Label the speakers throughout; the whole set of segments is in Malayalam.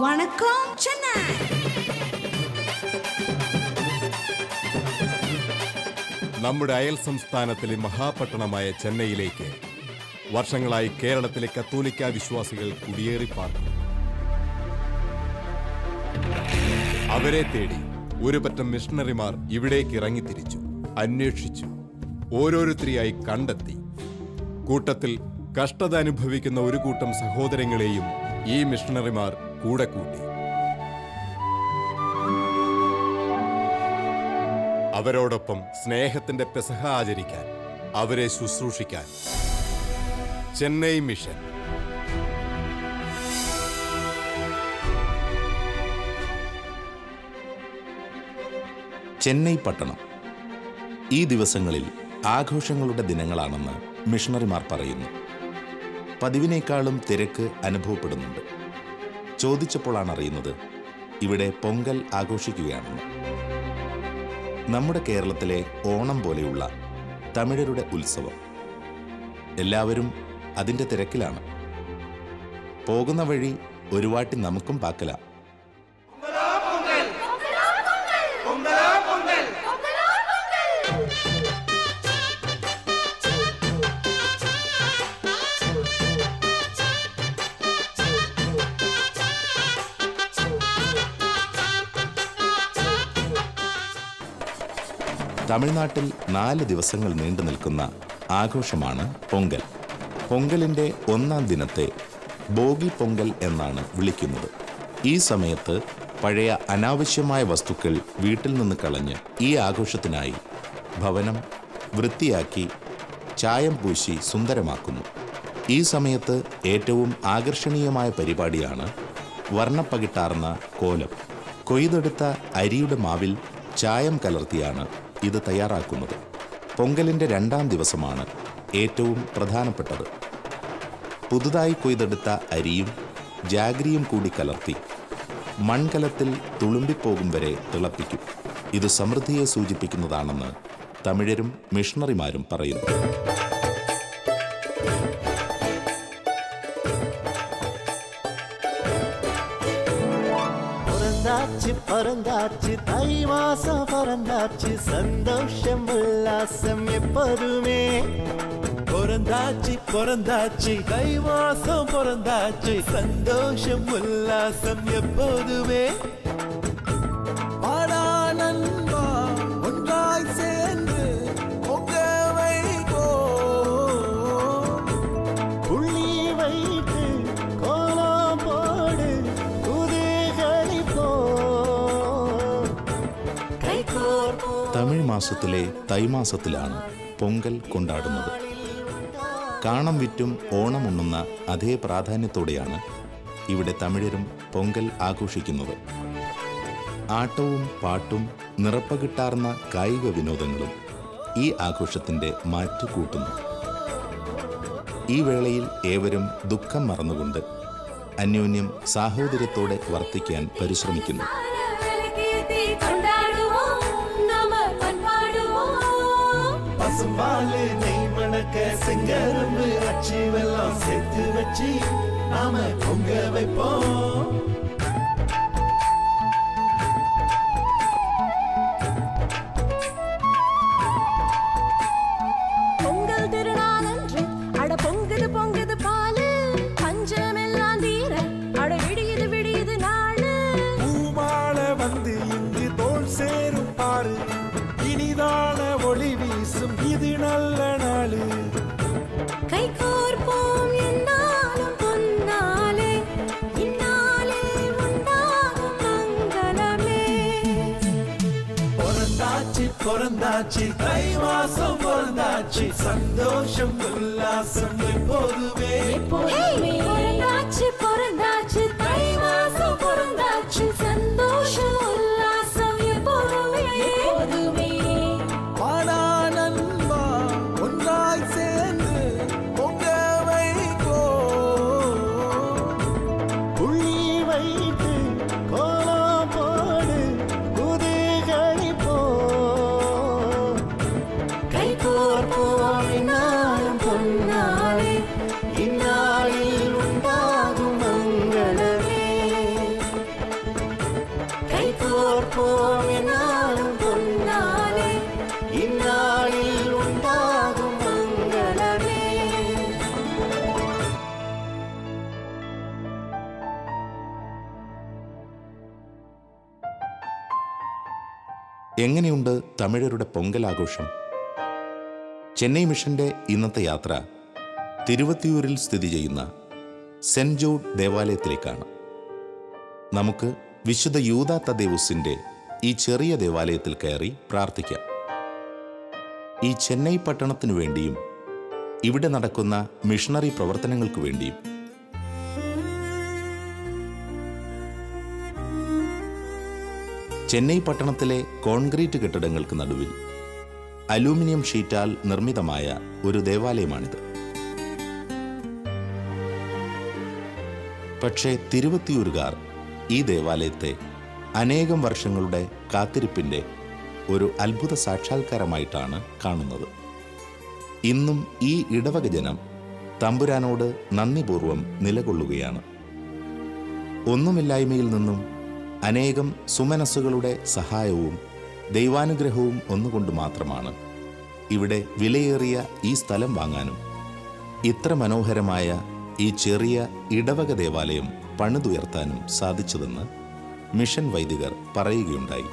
Speaker 1: வணக்கம் சென்னை
Speaker 2: നമ്മുടെ അയൽ സംസ്ഥാനത്തിലെ മഹാപട്ടണമായ ചെന്നൈയിലേക്ക് വർഷങ്ങളായി കേരളത്തിലെ കത്തോലിക്ക വിശ്വാസികൾ കുടിയേറി പാർക്കും അവരെ തേടി ഒരു പറ്റം മിഷണറിമാർ ഇവിടേക്ക് ഇറങ്ങിത്തിരിച്ചു അന്വേഷിച്ചു ഓരോരുത്തരെയായി കണ്ടെത്തി കൂട്ടത്തിൽ കഷ്ടത അനുഭവിക്കുന്ന ഒരു കൂട്ടം സഹോദരങ്ങളെയും ഈ മിഷണറിമാർ കൂടെ കൂട്ടി. അവരോടൊപ്പം സ്നേഹത്തിന്റെ പെസഹ ആചരിക്കാൻ അവരെ ശുശ്രൂഷിക്കാൻ. ചെന്നൈ മിഷൻ.
Speaker 3: ചെന്നൈ പട്ടണം. ഈ ദിവസങ്ങളിൽ ആഘോഷങ്ങളുടെ ദിനങ്ങളാണെന്ന് മിഷണറിമാർ പറയുന്നു. പതിവിനേക്കാളും തിരക്ക് അനുഭവപ്പെടുന്നുണ്ട്. ചോദിച്ചപ്പോഴാണ് അറിയുന്നത്. ഇവിടെ പൊങ്കൽ ആഘോഷിക്കുകയാണെന്ന്. നമ്മുടെ കേരളത്തിലെ ഓണം പോലെയുള്ള തമിഴരുടെ ഉത്സവം. എല്ലാവരും അതിന്റെ തിരക്കിലാണ്. പോകുന്ന വഴി ഒരു വാട്ടി നമുക്കും പാക്കലാം. തമിഴ്നാട്ടിൽ നാല് ദിവസങ്ങൾ നീണ്ടു നിൽക്കുന്ന ആഘോഷമാണ് പൊങ്കൽ. പൊങ്കലിന്റെ ഒന്നാം ദിനത്തെ ബോഗി പൊങ്കൽ എന്നാണ് വിളിക്കുന്നത്. ഈ സമയത്ത് പഴയ അനാവശ്യമായ വസ്തുക്കൾ വീട്ടിൽ നിന്ന് കളഞ്ഞ് ഈ ആഘോഷത്തിനായി ഭവനം വൃത്തിയാക്കി ചായം പൂശി സുന്ദരമാക്കുന്നു. ഈ സമയത്ത് ഏറ്റവും ആകർഷണീയമായ പരിപാടിയാണ് വർണപ്പകിട്ടാർന്ന കോലം. കൊയ്തെടുത്ത അരിയുടെ മാവിൽ ചായം കലർത്തിയാണ് ഇത് തയ്യാറാക്കുന്നത്. പൊങ്കലിന്റെ രണ്ടാം ദിവസമാണ് ഏറ്റവും പ്രധാനപ്പെട്ടത്. പുതുതായി കൊയ്തെടുത്ത അരിയും ജാഗ്രിയും കൂടി കലർത്തി മൺകലത്തിൽ തുളുമ്പിപ്പോകും വരെ തിളപ്പിക്കും. ഇത് സമൃദ്ധിയെ സൂചിപ്പിക്കുന്നതാണെന്ന് തമിഴരും മിഷണറിമാരും പറയുന്നു.
Speaker 4: பறந்தாச்சு. தை மாசம் பறந்தாச்சு. சந்தோஷம் உல்லாசம் எப்போதுமே. பிறந்தாச்சு பிறந்தாச்சு. தை மாசம் பிறந்தாச்சு. சந்தோஷம் உல்லாசம் எப்போதுமே.
Speaker 3: തമിഴ് മാസത്തിലെ തൈമാസത്തിലാണ് പൊങ്കൽ കൊണ്ടാടുന്നത്. കാണം വിറ്റും ഓണം ഉണ്ണുന്ന അതേ പ്രാധാന്യത്തോടെയാണ് ഇവിടെ തമിഴരും പൊങ്കൽ ആഘോഷിക്കുന്നത്. ആട്ടവും പാട്ടും നിറപ്പകിട്ടാർന്ന കായിക വിനോദങ്ങളും ഈ ആഘോഷത്തിന്റെ മാറ്റു കൂട്ടുന്നു. ഈ വേളയിൽ ഏവരും ദുഃഖം മറന്നുകൊണ്ട് അന്യോന്യം സാഹോദര്യത്തോടെ വർത്തിക്കാൻ പരിശ്രമിക്കുന്നു.
Speaker 5: பண்பாடுவோம்
Speaker 4: பசும்பாலு நெய் மணக்க செங்கரும்பு அச்சு வெல்லம் சேர்த்து வச்சு நாம பொங்க வைப்போம்.
Speaker 3: എങ്ങനെയുണ്ട് തമിഴരുടെ പൊങ്കൽ ആഘോഷം ചെന്നൈ മിഷന്റെ ഇന്നത്തെ യാത്ര തിരുവത്തിയൂരിൽ സ്ഥിതി ചെയ്യുന്ന സെന്റ് ജോഡ് ദേവാലയത്തിലേക്കാണ്. നമുക്ക് വിശുദ്ധ യൂത തദേവുസിന്റെ ഈ ചെറിയ ദേവാലയത്തിൽ കയറി പ്രാർത്ഥിക്കാം. ഈ ചെന്നൈ പട്ടണത്തിനു വേണ്ടിയും ഇവിടെ നടക്കുന്ന മിഷണറി പ്രവർത്തനങ്ങൾക്ക് വേണ്ടിയും ചെന്നൈ പട്ടണത്തിലെ കോൺക്രീറ്റ് കെട്ടിടങ്ങൾക്ക് നടുവിൽ അലൂമിനിയം ഷീറ്റാൽ നിർമ്മിതമായ ഒരു ദേവാലയമാണിത്. പക്ഷേ തിരുവത്തിയൂരുകാർ ഈ ദേവാലയത്തെ അനേകം വർഷങ്ങളുടെ കാത്തിരിപ്പിന്റെ ഒരു അത്ഭുത സാക്ഷാത്കാരമായിട്ടാണ് കാണുന്നത്. ഇന്നും ഈ ഇടവക ജനം തമ്പുരാനോട് നന്ദിപൂർവം നിലകൊള്ളുകയാണ്. ഒന്നുമില്ലായ്മയിൽ നിന്നും അനേകം സുമനസ്സുകളുടെ സഹായവും ദൈവാനുഗ്രഹവും ഒന്നുകൊണ്ട് മാത്രമാണ്. ഇവിടെ വിലയേറിയ ഈ സ്ഥലം വാങ്ങാനും ഇത്ര മനോഹരമായ ഈ ചെറിയ ഇടവക ദേവാലയം പണിതുയർത്താനും സാധിച്ചതെന്ന് മിഷൻ വൈദികർ പറയുകയുണ്ടായി.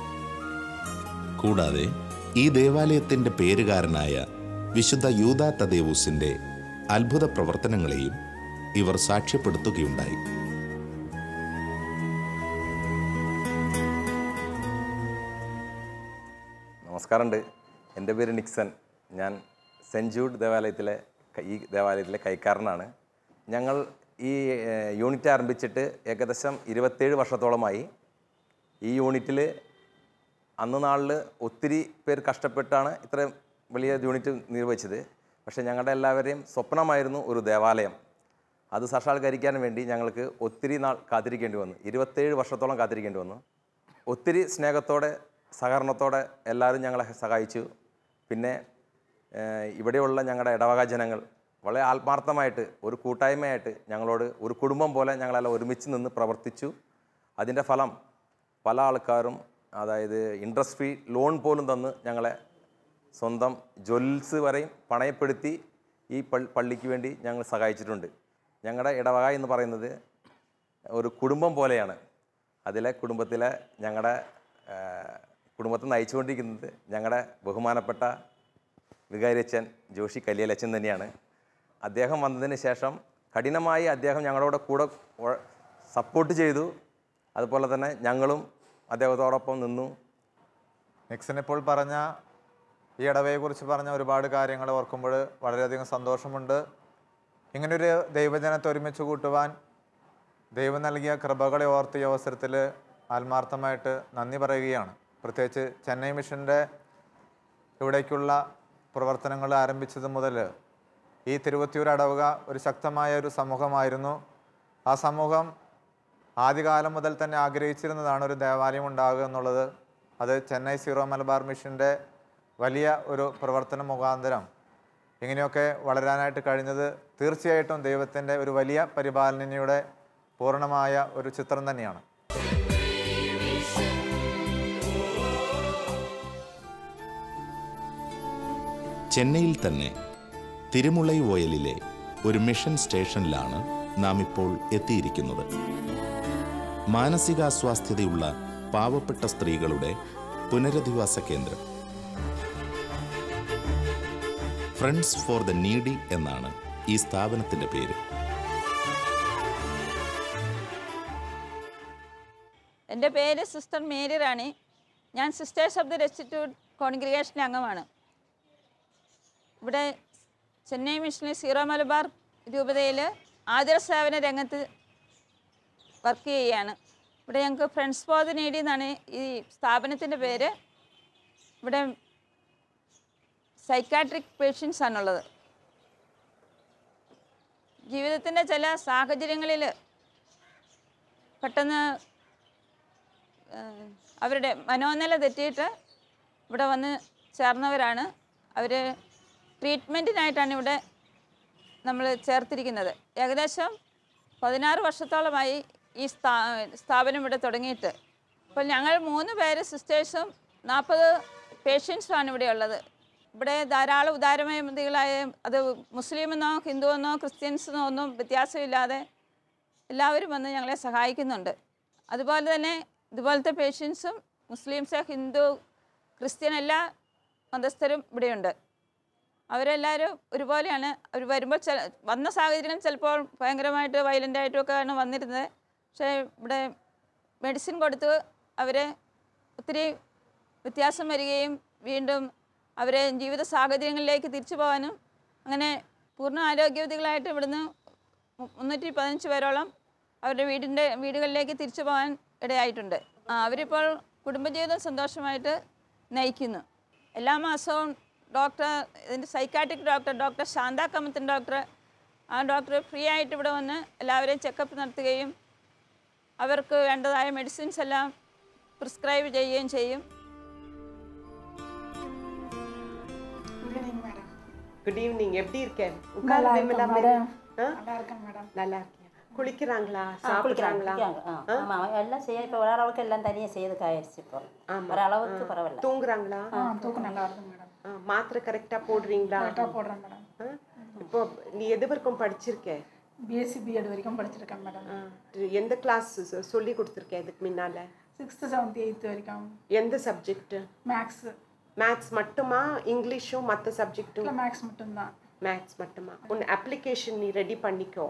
Speaker 3: കൂടാതെ ഈ ദേവാലയത്തിന്റെ പേരുകാരനായ വിശുദ്ധ യൂദാ തദേവൂസിന്റെ അത്ഭുത പ്രവർത്തനങ്ങളെയും ഇവർ സാക്ഷ്യപ്പെടുത്തുകയുണ്ടായി.
Speaker 1: നമസ്കാരമുണ്ട്. എന്റെ പേര് നിക്സൺ ഞാൻ സെന്റ് ജൂഡ് ദേവാലയത്തിലെ ഈ ദേവാലയത്തിലെ കൈക്കാരനാണ്. ഞങ്ങൾ ഈ യൂണിറ്റ് ആരംഭിച്ചിട്ട് ഏകദേശം ഇരുപത്തേഴ് വർഷത്തോളമായി ഈ യൂണിറ്റിൽ അന്ന് നാളിൽ ഒത്തിരി പേർ കഷ്ടപ്പെട്ടാണ് ഇത്രയും വലിയ യൂണിറ്റ് നിർവഹിച്ചത്. പക്ഷേ ഞങ്ങളുടെ എല്ലാവരെയും സ്വപ്നമായിരുന്നു ഒരു ദേവാലയം. അത് സാക്ഷാത്കരിക്കാൻ വേണ്ടി ഞങ്ങൾക്ക് ഒത്തിരി നാൾ കാത്തിരിക്കേണ്ടി വന്നു. ഇരുപത്തേഴ് വർഷത്തോളം കാത്തിരിക്കേണ്ടി വന്നു. ഒത്തിരി സ്നേഹത്തോടെ സഹകരണത്തോടെ എല്ലാവരും ഞങ്ങളെ സഹായിച്ചു. പിന്നെ ഇവിടെയുള്ള ഞങ്ങളുടെ ഇടവക ജനങ്ങൾ വളരെ ആത്മാർത്ഥമായിട്ട് ഒരു കൂട്ടായ്മയായിട്ട് ഞങ്ങളോട് ഒരു കുടുംബം പോലെ ഞങ്ങളെല്ലാം ഒരുമിച്ച് നിന്ന് പ്രവർത്തിച്ചു. അതിന്റെ ഫലം പല ആൾക്കാരും അതായത് ഇൻട്രസ്റ്റ് ഫ്രീ ലോൺ പോലും തന്ന് ഞങ്ങളെ സ്വന്തം ജ്വൽസ് വരെയും പണയപ്പെടുത്തി ഈ പള്ളിക്ക് വേണ്ടി ഞങ്ങൾ സഹായിച്ചിട്ടുണ്ട്. ഞങ്ങളുടെ ഇടവക എന്ന് പറയുന്നത് ഒരു കുടുംബം പോലെയാണ്. അതിലെ കുടുംബത്തിലെ ഞങ്ങളുടെ കുടുംബത്തെ നയിച്ചുകൊണ്ടിരിക്കുന്നത് ഞങ്ങളുടെ ബഹുമാനപ്പെട്ട വികാരിയച്ഛൻ ജോഷി കല്യാലച്ഛൻ തന്നെയാണ്. അദ്ദേഹം വന്നതിന് ശേഷം കഠിനമായി അദ്ദേഹം ഞങ്ങളോട് കൂടെ സപ്പോർട്ട് ചെയ്തു. അതുപോലെ തന്നെ ഞങ്ങളും അദ്ദേഹത്തോടൊപ്പം നിന്നു.
Speaker 6: ഇപ്പോൾ പറഞ്ഞ ഈ ഇടവയെക്കുറിച്ച് പറഞ്ഞ ഒരുപാട് കാര്യങ്ങൾ ഓർക്കുമ്പോൾ വളരെയധികം സന്തോഷമുണ്ട്. ഇങ്ങനൊരു ദൈവജനത്തെ ഒരുമിച്ച് കൂട്ടുവാൻ ദൈവം നൽകിയ കൃപകളെ ഓർത്ത് ഈ അവസരത്തിൽ ആത്മാർത്ഥമായിട്ട് നന്ദി പറയുകയാണ്. പ്രത്യേകിച്ച് ചെന്നൈ മിഷന്റെ ഇവിടേക്കുള്ള പ്രവർത്തനങ്ങൾ ആരംഭിച്ചത് മുതൽ ഈ തിരുവത്തിയൂർ അടവുക ഒരു ശക്തമായ ഒരു സമൂഹമായിരുന്നു. ആ സമൂഹം ആദ്യകാലം മുതൽ തന്നെ ആഗ്രഹിച്ചിരുന്നതാണ് ഒരു ദേവാലയം ഉണ്ടാകുക എന്നുള്ളത്. അത് ചെന്നൈ സീറോ മലബാർ മിഷന്റെ വലിയ ഒരു പ്രവർത്തന മുഖാന്തരം. ഇങ്ങനെയൊക്കെ വളരാനായിട്ട് കഴിഞ്ഞത് തീർച്ചയായിട്ടും ദൈവത്തിന്റെ ഒരു വലിയ പരിപാലനയുടെ പൂർണമായ ഒരു ചിത്രം തന്നെയാണ്.
Speaker 3: ചെന്നൈയിൽ തന്നെ തിരുമുളൈ വോയലിലെ ഒരു മിഷൻ സ്റ്റേഷനിലാണ് നാം ഇപ്പോൾ എത്തിയിരിക്കുന്നത്. മാനസികാസ്വാസ്ഥ്യതയുള്ള പാവപ്പെട്ട സ്ത്രീകളുടെ പുനരധിവാസ കേന്ദ്രം. ഫ്രണ്ട്സ് ഫോർ ദ നീഡി എന്നാണ് ഈ സ്ഥാപനത്തിന്റെ പേര്.
Speaker 7: എന്റെ പേര് സിസ്റ്റർ മേരി റാണി ഞാൻ sisters of the destitute congregation അംഗമാണ്. ഇവിടെ ചെന്നൈ മിഷനിൽ സീറോ മലബാർ രൂപതയിൽ ആതിര സേവന രംഗത്ത് വർക്ക് ചെയ്യുകയാണ്. ഇവിടെ ഞങ്ങൾക്ക് ഫ്രണ്ട്സ് ഫോർ നേടി എന്നാണ് ഈ സ്ഥാപനത്തിന്റെ പേര്. ഇവിടെ സൈക്കാട്രിക് പേഷ്യൻസ് ആണുള്ളത്. ജീവിതത്തിന്റെ ചില സാഹചര്യങ്ങളിൽ പെട്ടെന്ന് അവരുടെ മനോനില തെറ്റിയിട്ട് ഇവിടെ വന്ന് ചേർന്നവരാണ്. അവർ ട്രീറ്റ്മെന്റിനായിട്ടാണ് ഇവിടെ നമ്മൾ ചേർത്തിരിക്കുന്നത്. ഏകദേശം പതിനാറ് വർഷത്തോളമായി ഈ സ്ഥാ സ്ഥാപനം ഇവിടെ തുടങ്ങിയിട്ട്. അപ്പോൾ ഞങ്ങൾ മൂന്ന് പേര് സിസ്റ്റേഴ്സും നാൽപ്പത് പേഷ്യൻസുമാണ് ഇവിടെ ഉള്ളത്. ഇവിടെ ധാരാളം ഉദാരമതികളായ അത് മുസ്ലിമെന്നോ ഹിന്ദുവെന്നോ ക്രിസ്ത്യൻസെന്നോ ഒന്നും വ്യത്യാസമില്ലാതെ എല്ലാവരും വന്ന് ഞങ്ങളെ സഹായിക്കുന്നുണ്ട്. അതുപോലെ തന്നെ ഇതുപോലത്തെ പേഷ്യൻസും മുസ്ലിംസ് ഹിന്ദു ക്രിസ്ത്യൻ എല്ലാ മതസ്ഥരും ഇവിടെയുണ്ട്. അവരെല്ലാവരും ഒരുപോലെയാണ്. അവർ വരുമ്പോൾ ചില വന്ന സാഹചര്യം ചിലപ്പോൾ ഭയങ്കരമായിട്ട് വയലന്റ് ആയിട്ടുമൊക്കെയാണ് വന്നിരുന്നത്. പക്ഷേ ഇവിടെ മെഡിസിൻ കൊടുത്ത് അവരെ ഒത്തിരി വ്യത്യാസം വരികയും വീണ്ടും അവരെ ജീവിത സാഹചര്യങ്ങളിലേക്ക് തിരിച്ചു പോകാനും അങ്ങനെ പൂർണ ആരോഗ്യവതികളായിട്ട് ഇവിടുന്ന് മുന്നൂറ്റി പതിനഞ്ച് പേരോളം അവരുടെ വീടിന്റെ വീടുകളിലേക്ക് തിരിച്ചു പോകാൻ ഇടയായിട്ടുണ്ട്. അവരിപ്പോൾ കുടുംബജീവിതം സന്തോഷമായിട്ട് നയിക്കുന്നു. എല്ലാ മാസവും ഡോക്ടർ ഇതിൻ്റെ psychiatric doctor doctor Shantha Kamathan doctor ആ ഡോക്ടർ ഫ്രീ ആയിട്ട് ഇവിടെ വന്ന് എല്ലാവരെയും ചെക്കപ്പ് നടത്തുകയും അവർക്ക് വേണ്ടതായ മെഡിസിൻസ് എല്ലാം പ്രിസ്ക്രൈബ് ചെയ്യുകയും ചെയ്യും
Speaker 8: குட் ஈவினிங் எப்படி இருக்கேன் உட்காரு விமலா மேடம் நல்லா இருக்கியா குளிக்கிறாங்களா சாப்பிடுறாங்களா
Speaker 9: ஆமா எல்லாம் செய்ய இப்போ ஓரளவுக்கு எல்லாம் தனியாக செய்யறதுக்கு ஆயிடுச்சு இப்போ ஓரளவுக்கு பரவாயில்ல
Speaker 8: தூங்குறாங்களா
Speaker 10: தூக்கம் நல்லா இருக்கும் மேடம்
Speaker 8: ஆ, மாத்திரை கரெக்டா போடுறீங்களா?
Speaker 10: கரெக்டாக போடுறேன் மேடம்?
Speaker 8: இப்போ நீ எது வரைக்கும் படிச்சிருக்க?
Speaker 10: பிஎஸ்சி பிஎட் வரைக்கும் படிச்சிருக்கேன் மேடம்
Speaker 8: எந்த கிளாஸ் சொல்லி கொடுத்துருக்க இதுக்கு முன்னால?
Speaker 10: சிக்ஸ்த்து செவன்த் எயித்து வரைக்கும்.
Speaker 8: எந்த சப்ஜெக்ட்
Speaker 10: மேக்ஸு
Speaker 8: மேத்ஸ் மட்டுமா? இங்கிலீஷும் மற்ற சப்ஜெக்ட்டும்
Speaker 10: மேக்ஸ் மட்டும்தான்.
Speaker 8: மேத்ஸ் மட்டுமா? உன் அப்ளிகேஷன் நீ ரெடி பண்ணிக்கோ.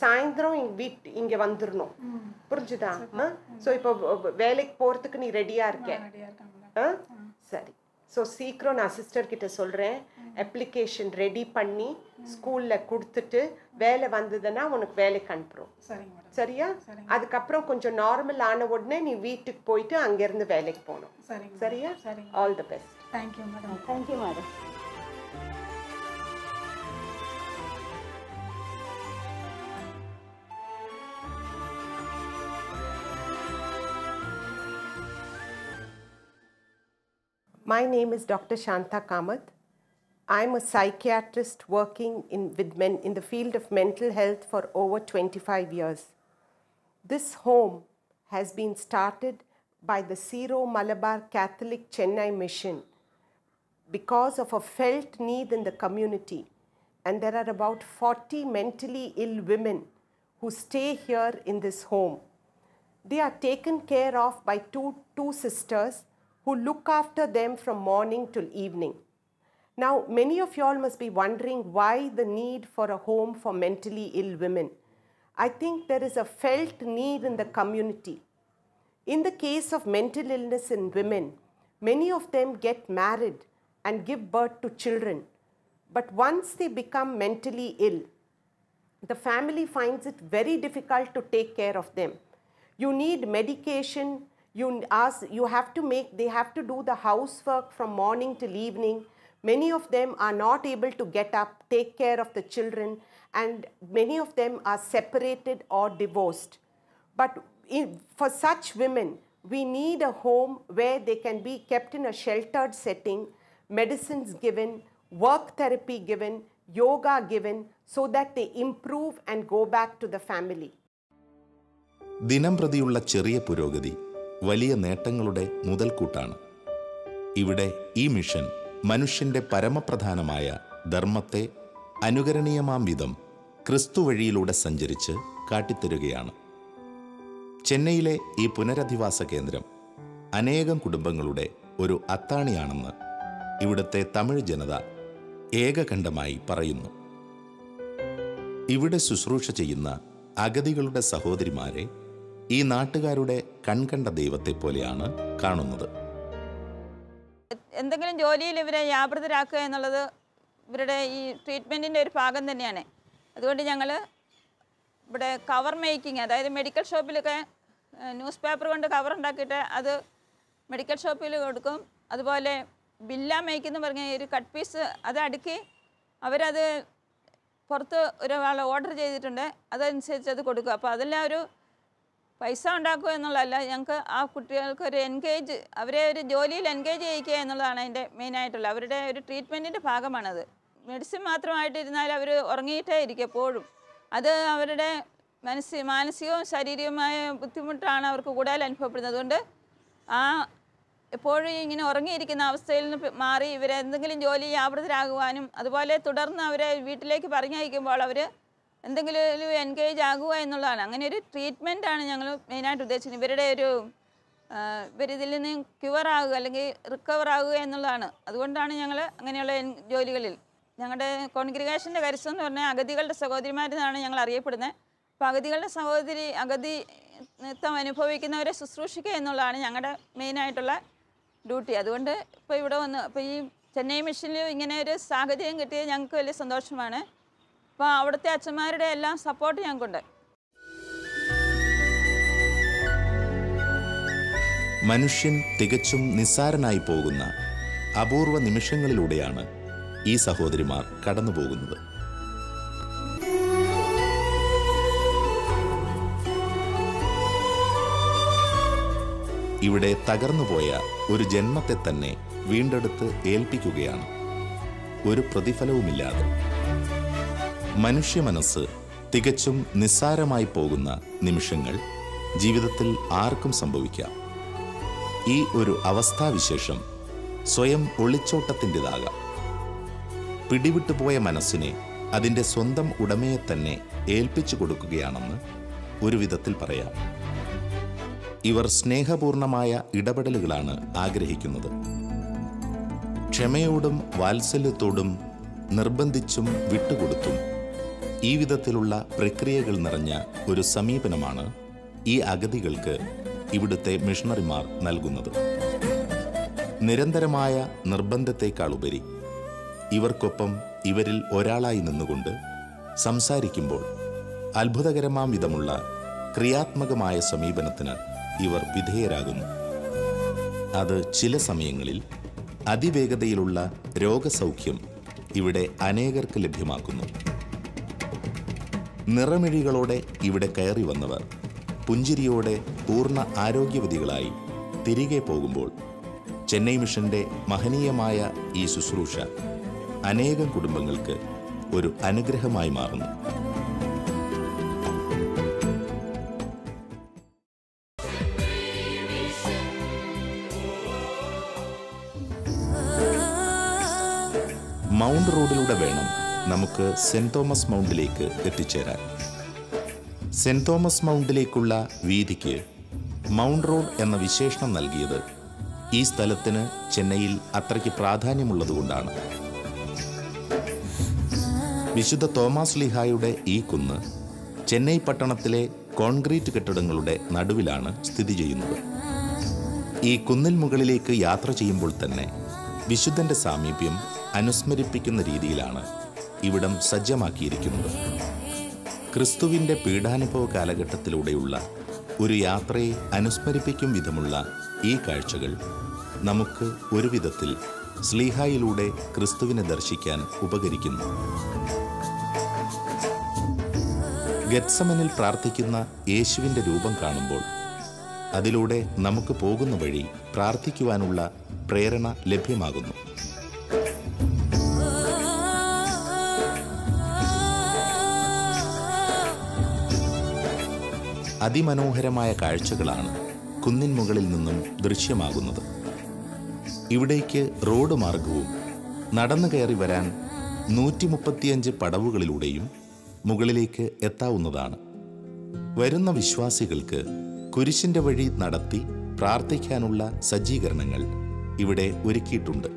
Speaker 8: சாயந்தரம் இங்க வீட் இங்க வந்துடணும் புரிஞ்சுதா? ஸோ இப்போ வேலைக்கு போறதுக்கு நீ ரெடியா இருக்க.
Speaker 10: ரெடியாக
Speaker 8: ஆ? சரி. ஸோ சீக்கிரம் நான் சிஸ்டர் கிட்ட சொல்கிறேன் அப்ளிகேஷன் ரெடி பண்ணி ஸ்கூலில் கொடுத்துட்டு வேலை வந்ததுன்னா உனக்கு வேலைக்கு அனுப்புகிறோம் சரியா? அதுக்கப்புறம் கொஞ்சம் நார்மல் ஆன உடனே நீ வீட்டுக்கு போயிட்டு அங்கேருந்து வேலைக்கு போகணும்.
Speaker 10: சரிங்க
Speaker 8: சரியா?
Speaker 10: All
Speaker 8: the best
Speaker 10: thank you madam
Speaker 9: thank you madam
Speaker 8: My name is Dr. Shanta Kamath. I'm a psychiatrist working in, with men, in the field of mental health for over 25 years. This home has been started by the Syro Malabar Catholic Chennai Mission because of a felt need in the community. And there are about 40 mentally ill women who stay here in this home. They are taken care of by two, two sisters who look after them from morning till evening. Now, many of y'all must be wondering why the need for a home for mentally ill women. I think there is a felt need in the community. In the case of mental illness in women, many of them get married and give birth to children. But once they become mentally ill, the family finds it very difficult to take care of them. You need medication, you ask, you have to make, they have to do the housework from morning till evening. Many of them are not able to get up, take care of the children, and many of them are separated or divorced. But in, for such women, we need a home where they can be kept in a sheltered setting, medicines given, work therapy given, yoga given, so that they improve and go back to the family.
Speaker 3: ദിനം പ്രതിയുള്ള ചെറിയ പുരോഗതി വലിയ നേട്ടങ്ങളുടെ മുതൽക്കൂട്ടാണ്. ഇവിടെ ഈ മിഷൻ മനുഷ്യന്റെ പരമപ്രധാനമായ ധർമ്മത്തെ അനുകരണീയമാം വിധം ക്രിസ്തു വഴിയിലൂടെ സഞ്ചരിച്ച് കാട്ടിത്തരുകയാണ്. ചെന്നൈയിലെ ഈ പുനരധിവാസ കേന്ദ്രം അനേകം കുടുംബങ്ങളുടെ ഒരു അത്താണിയാണെന്ന് ഇവിടുത്തെ തമിഴ് ജനത ഏകകണ്ഠമായി പറയുന്നു. ഇവിടെ ശുശ്രൂഷ ചെയ്യുന്ന അഗതികളുടെ സഹോദരിമാരെ ഈ നാട്ടുകാരുടെ കൺകണ്ട ദൈവത്തെ പോലെയാണ് കാണുന്നത്.
Speaker 7: എന്തെങ്കിലും ജോലിയിൽ ഇവരെ വ്യാപൃതരാക്കുക എന്നുള്ളത് ഇവരുടെ ഈ ട്രീറ്റ്മെന്റിന്റെ ഒരു ഭാഗം തന്നെയാണ്. അതുകൊണ്ട് ഞങ്ങൾ ഇവിടെ കവർ മേക്കിംഗ് അതായത് മെഡിക്കൽ ഷോപ്പിലൊക്കെ ന്യൂസ് പേപ്പർ കൊണ്ട് കവർ ഉണ്ടാക്കിയിട്ട് അത് മെഡിക്കൽ ഷോപ്പിൽ കൊടുക്കും. അതുപോലെ ബില്ല മേക്കെന്ന് പറഞ്ഞ ഒരു കട്ട് പീസ് അത് അടുക്കി അവരത് പുറത്ത് ഒരാൾ ഓർഡർ ചെയ്തിട്ടുണ്ട്. അതനുസരിച്ച് അത് കൊടുക്കും. അപ്പോൾ അതെല്ലാം ഒരു പൈസ ഉണ്ടാക്കുക എന്നുള്ളതല്ല ഞങ്ങൾക്ക് ആ കുട്ടികൾക്ക് ഒരു എൻഗേജ് അവരെ ഒരു ജോലിയിൽ എൻഗേജ് ചെയ്യിക്കുക എന്നുള്ളതാണ് അതിന്റെ മെയിനായിട്ടുള്ള അവരുടെ ഒരു ട്രീറ്റ്മെന്റിന്റെ ഭാഗമാണത്. മെഡിസിൻ മാത്രമായിട്ടിരുന്നാൽ അവർ ഉറങ്ങിയിട്ടേ ഇരിക്കും എപ്പോഴും. അത് അവരുടെ മനസ്സി മാനസികവും ശാരീരികവുമായ ബുദ്ധിമുട്ടാണ് അവർക്ക് കൂടുതൽ അനുഭവപ്പെടുന്നത്. അതുകൊണ്ട് ആ എപ്പോഴും ഇങ്ങനെ ഉറങ്ങിയിരിക്കുന്ന അവസ്ഥയിൽ നിന്ന് മാറി ഇവരെന്തെങ്കിലും ജോലി വ്യാപൃതരാകുവാനും അതുപോലെ തുടർന്ന് അവരെ വീട്ടിലേക്ക് പറഞ്ഞയക്കുമ്പോൾ അവർ എന്തെങ്കിലും എൻഗേജ് ആകുക എന്നുള്ളതാണ്. അങ്ങനെ ഒരു ട്രീറ്റ്മെന്റാണ് ഞങ്ങൾ മെയിനായിട്ട് ഉദ്ദേശിക്കുന്നത്. ഇവരുടെ ഒരു ഇവരിതിൽ നിന്ന് ക്യൂർ ആകുക അല്ലെങ്കിൽ റിക്കവർ ആകുക എന്നുള്ളതാണ്. അതുകൊണ്ടാണ് ഞങ്ങൾ അങ്ങനെയുള്ള ജോലികളിൽ. ഞങ്ങളുടെ കോൺഗ്രിഗേഷന്റെ കരുസം എന്ന് പറഞ്ഞാൽ അഗതികളുടെ സഹോദരിമാരെന്നാണ് ഞങ്ങൾ അറിയപ്പെടുന്നത്. അപ്പോൾ അഗതികളുടെ സഹോദരി അഗതിത്വം അനുഭവിക്കുന്നവരെ ശുശ്രൂഷിക്കുക എന്നുള്ളതാണ് ഞങ്ങളുടെ മെയിനായിട്ടുള്ള ഡ്യൂട്ടി അതുകൊണ്ട് ഇപ്പോൾ ഇവിടെ വന്ന് അപ്പോൾ ഈ ചെന്നൈ മിഷനിൽ ഇങ്ങനെ ഒരു സാഹചര്യം കിട്ടിയത് ഞങ്ങൾക്ക് വലിയ സന്തോഷമാണ്. അപ്പോൾ അവിടുത്തെ അച്ഛന്മാരുടെ എല്ലാം സപ്പോർട്ട് ഞങ്ങൾക്കുണ്ട്
Speaker 3: മനുഷ്യൻ തികച്ചും നിസ്സാരനായി പോകുന്ന അപൂർവ നിമിഷങ്ങളിലൂടെയാണ് ഈ സഹോദരിമാർ കടന്നുപോകുന്നത് ഇവിടെ തകർന്നുപോയ ഒരു ജന്മത്തെ തന്നെ വീണ്ടെടുത്ത് ഏൽപ്പിക്കുകയാണ്. ഒരു പ്രതിഫലവുമില്ലാതെ. മനുഷ്യ മനസ്സ് തികച്ചും നിസ്സാരമായി പോകുന്ന നിമിഷങ്ങൾ ജീവിതത്തിൽ ആർക്കും സംഭവിക്കാം. ഈ ഒരു അവസ്ഥാവിശേഷം സ്വയം ഒളിച്ചോട്ടത്തിന്റെതാകാം. പിടിവിട്ടുപോയ മനസ്സിനെ അതിന്റെ സ്വന്തം ഉടമയെ തന്നെ ഏൽപ്പിച്ചു കൊടുക്കുകയാണെന്ന് ഒരു വിധത്തിൽ പറയാം. ഇവർ സ്നേഹപൂർണമായ ഇടപെടലുകളാണ് ആഗ്രഹിക്കുന്നത്. ക്ഷമയോടും വാത്സല്യത്തോടും നിർബന്ധിച്ചും വിട്ടുകൊടുത്തും ഈ വിധത്തിലുള്ള പ്രക്രിയകൾ നിറഞ്ഞ ഒരു സമീപനമാണ് ഈ അഗതികൾക്ക് ഇവിടുത്തെ മിഷണറിമാർ നൽകുന്നത്. നിരന്തരമായ നിർബന്ധത്തെക്കാളുപരി ഇവർക്കൊപ്പം ഇവരിൽ ഒരാളായി നിന്നുകൊണ്ട് സംസാരിക്കുമ്പോൾ അത്ഭുതകരമാം വിധമുള്ള ക്രിയാത്മകമായ സമീപനത്തിന് ഇവർ വിധേയരാകുന്നു. അത് ചില സമയങ്ങളിൽ അതിവേഗതയിലുള്ള രോഗസൗഖ്യം ഇവിടെ അനേകർക്ക് ലഭ്യമാക്കുന്നു. നിറമിഴികളോടെ ഇവിടെ കയറി വന്നവർ പുഞ്ചിരിയോടെ പൂർണ ആരോഗ്യവതികളായി തിരികെ പോകുമ്പോൾ ചെന്നൈ മിഷന്റെ മഹനീയമായ ഈ ശുശ്രൂഷ അനേകം കുടുംബങ്ങൾക്ക് ഒരു അനുഗ്രഹമായി മാറുന്നു. മൗണ്ട് റോഡിലൂടെ നമുക്ക് സെന്റ് തോമസ് മൗണ്ടിലേക്ക് എത്തിച്ചേരാം സെന്റ് തോമസ് മൗണ്ടിലേക്കുള്ള വീതിക്ക് മൗണ്ട് റോഡ് എന്ന വിശേഷണം നൽകിയത് ഈ സ്ഥലത്തിന് ചെന്നൈയിൽ അത്രയ്ക്ക് പ്രാധാന്യമുള്ളതുകൊണ്ടാണ്. വിശുദ്ധ തോമസ് ലിഹായുടെ ഈ കുന്ന് ചെന്നൈ പട്ടണത്തിലെ കോൺക്രീറ്റ് കെട്ടിടങ്ങളുടെ നടുവിലാണ് സ്ഥിതി ചെയ്യുന്നത്. ഈ കുന്നിൽ മുകളിലേക്ക് യാത്ര ചെയ്യുമ്പോൾ തന്നെ വിശുദ്ധന്റെ സാമീപ്യം അനുസ്മരിപ്പിക്കുന്ന രീതിയിലാണ് ഇവിടം സജ്ജമാക്കിയിരിക്കുന്നത്. ക്രിസ്തുവിന്റെ പീഡാനുഭവ കാലഘട്ടത്തിലൂടെയുള്ള ഒരു യാത്രയെ അനുസ്മരിപ്പിക്കും വിധമുള്ള ഈ കാഴ്ചകൾ നമുക്ക് ഒരു വിധത്തിൽ സ്ലീഹായിലൂടെ ക്രിസ്തുവിനെ ദർശിക്കാൻ ഉപകരിക്കുന്നു. ഗത്സമനിൽ പ്രാർത്ഥിക്കുന്ന യേശുവിന്റെ രൂപം കാണുമ്പോൾ അതിലൂടെ നമുക്ക് പോകുന്ന വഴി പ്രാർത്ഥിക്കുവാനുള്ള പ്രേരണ ലഭ്യമാകുന്നു. അതിമനോഹരമായ കാഴ്ചകളാണ് കുന്നിൻ മുകളിൽ നിന്നും ദൃശ്യമാകുന്നത്. ഇവിടേക്ക് റോഡ് മാർഗവും നടന്നു കയറി വരാൻ നൂറ്റി മുപ്പത്തിയഞ്ച് പടവുകളിലൂടെയും മുകളിലേക്ക് എത്താവുന്നതാണ്. വരുന്ന വിശ്വാസികൾക്ക് കുരിശിന്റെ വഴി നടത്തി പ്രാർത്ഥിക്കാനുള്ള സജ്ജീകരണങ്ങൾ ഇവിടെ ഒരുക്കിയിട്ടുണ്ട്.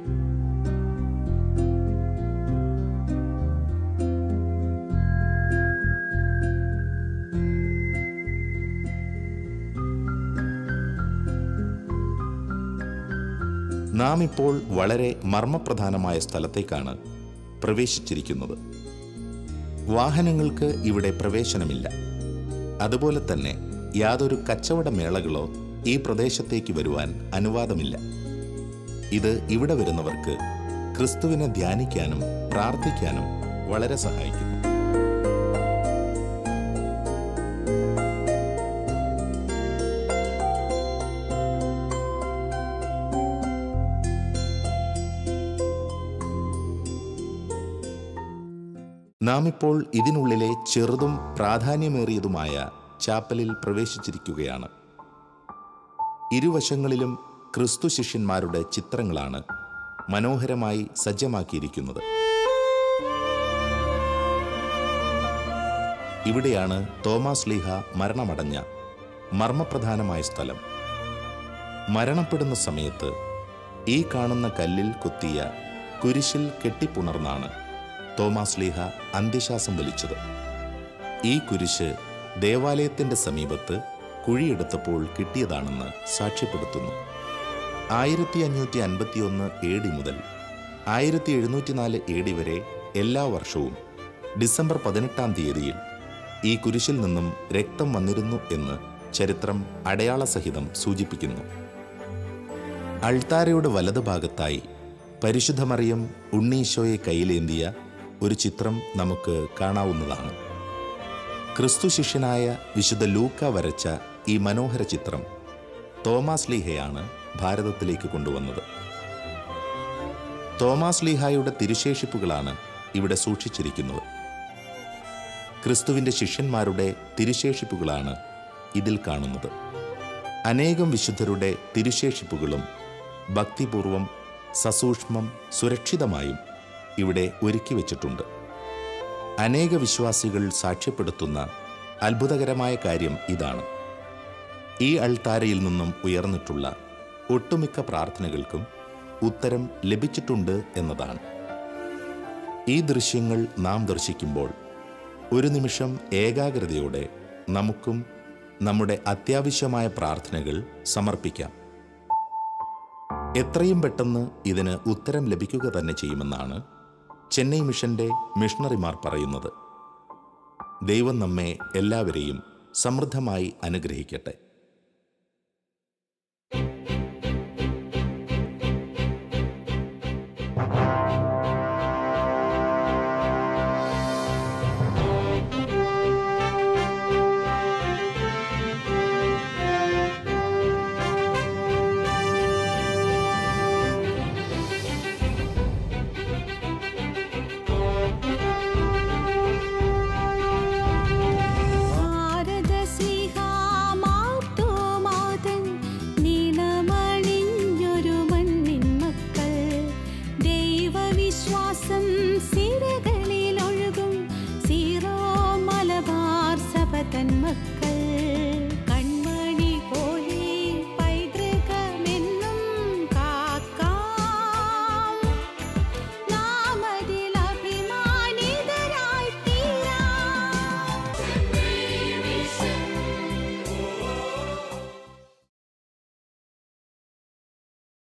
Speaker 3: നാം ഇപ്പോൾ വളരെ മർമ്മപ്രധാനമായ സ്ഥലത്തേക്കാണ് പ്രവേശിച്ചിരിക്കുന്നത്. വാഹനങ്ങൾക്ക് ഇവിടെ പ്രവേശനമില്ല. അതുപോലെ തന്നെ യാതൊരു കച്ചവട മേളകളോ ഈ പ്രദേശത്തേക്ക് വരുവാൻ അനുവാദമില്ല. ഇത് ഇവിടെ വരുന്നവർക്ക് ക്രിസ്തുവിനെ ധ്യാനിക്കാനും പ്രാർത്ഥിക്കാനും വളരെ സഹായിക്കുന്നു. നാം ഇപ്പോൾ ഇതിനുള്ളിലെ ചെറുതും പ്രാധാന്യമേറിയതുമായ ചാപ്പലിൽ പ്രവേശിച്ചിരിക്കുകയാണ്. ഇരുവശങ്ങളിലും ക്രിസ്തു ശിഷ്യന്മാരുടെ ചിത്രങ്ങളാണ് മനോഹരമായി സജ്ജമാക്കിയിരിക്കുന്നത്. ഇവിടെയാണ് തോമാസ് ലീഹ മരണമടഞ്ഞ മർമ്മപ്രധാനമായ സ്ഥലം. മരണപ്പെടുന്ന സമയത്ത് ഈ കാണുന്ന കല്ലിൽ കുത്തിയ കുരിശിൽ കെട്ടിപ്പുണർന്നാണ് തോമാസ് ലീഹ അന്ത്യശ്വാസം വലിച്ചത് ഈ കുരിശ് ദേവാലയത്തിന്റെ സമീപത്ത് കുഴിയെടുത്തപ്പോൾ കിട്ടിയതാണെന്ന് സാക്ഷ്യപ്പെടുത്തുന്നു. ആയിരത്തി അഞ്ഞൂറ്റി അൻപത്തിയൊന്ന് എ ഡി മുതൽ ആയിരത്തി എഴുന്നൂറ്റി നാല് എ ഡി വരെ എല്ലാ വർഷവും ഡിസംബർ പതിനെട്ടാം തീയതിയിൽ ഈ കുരിശിൽ നിന്നും രക്തം വന്നിരുന്നു എന്ന് ചരിത്രം അടയാളസഹിതം സൂചിപ്പിക്കുന്നു. അൾത്താരയുടെ വലതുഭാഗത്തായി പരിശുദ്ധമറിയം ഉണ്ണീശോയെ കയ്യിലേന്തിയ ഒരു ചിത്രം നമുക്ക് കാണാവുന്നതാണ്. ക്രിസ്തു ശിഷ്യനായ വിശുദ്ധ ലൂക്ക വരച്ച ഈ മനോഹര ചിത്രം തോമാസ് ലീഹയാണ് ഭാരതത്തിലേക്ക് കൊണ്ടുവന്നത്. തോമാസ് ലീഹായുടെ തിരുശേഷിപ്പുകളാണ് ഇവിടെ സൂക്ഷിച്ചിരിക്കുന്നത്. ക്രിസ്തുവിന്റെ ശിഷ്യന്മാരുടെ തിരുശേഷിപ്പുകളാണ് ഇതിൽ കാണുന്നത്. അനേകം വിശുദ്ധരുടെ തിരുശേഷിപ്പുകളും ഭക്തിപൂർവം സസൂക്ഷ്മം സുരക്ഷിതമായും ഇവിടെ ഒരുക്കി വച്ചിട്ടുണ്ട്. അനേക വിശ്വാസികൾ സാക്ഷ്യപ്പെടുത്തുന്ന അത്ഭുതകരമായ കാര്യം ഇതാണ്. ഈ അൾത്താരയിൽ നിന്നും ഉയർന്നിട്ടുള്ള ഒട്ടുമിക്ക പ്രാർത്ഥനകൾക്കും ഉത്തരം ലഭിച്ചിട്ടുണ്ട് എന്നതാണ്. ഈ ദൃശ്യങ്ങൾ നാം ദർശിക്കുമ്പോൾ ഒരു നിമിഷം ഏകാഗ്രതയോടെ നമുക്കും നമ്മുടെ അത്യാവശ്യമായ പ്രാർത്ഥനകൾ സമർപ്പിക്കാം. എത്രയും പെട്ടെന്ന് ഇതിന് ഉത്തരം ലഭിക്കുക തന്നെ ചെയ്യുമെന്നാണ് ചെന്നൈ മിഷന്റെ മിഷണറിമാർ പറയുന്നത് ദൈവം നമ്മെ എല്ലാവരെയും സമൃദ്ധമായി അനുഗ്രഹിക്കട്ടെ.